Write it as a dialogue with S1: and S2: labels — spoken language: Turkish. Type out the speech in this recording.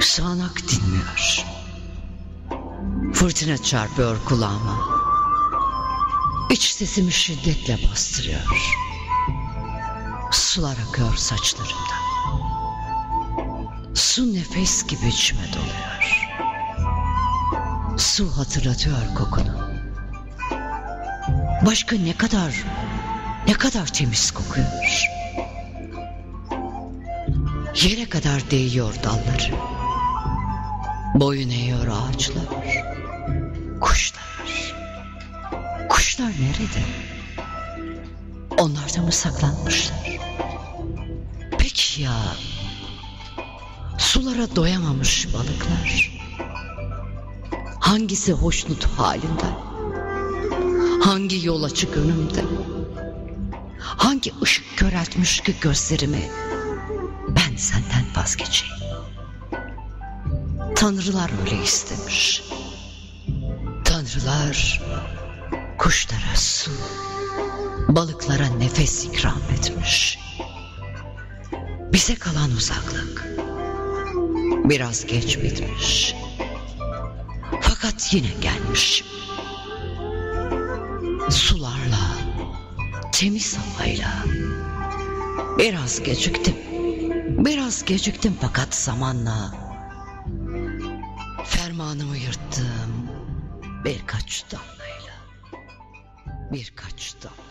S1: Sağanak dinmiyor. Fırtına çarpıyor kulağıma. İç sesimi şiddetle bastırıyor. Sular akıyor saçlarımdan. Su nefes gibi içime doluyor. Su hatırlatıyor kokunu. Başka ne kadar, ne kadar temiz kokuyor. Yere kadar değiyor dalları. Boyun eğiyor ağaçlar. Kuşlar. Kuşlar nerede? Onlar da mı saklanmışlar? Peki ya sulara doyamamış balıklar? Hangisi hoşnut halinde? Hangi yol açık önümde? Hangi ışık köreltmiş ki gözlerimi? Ben senden vazgeçeyim. Tanrılar öyle istemiş. Tanrılar kuşlara su, balıklara nefes ikram etmiş. Bize kalan uzaklık biraz geç bitmiş. Fakat yine gelmiş. Sularla, temiz havayla. Biraz geciktim. Biraz geciktim fakat zamanla fermanımı yırttım birkaç damlayla. Birkaç damlayla.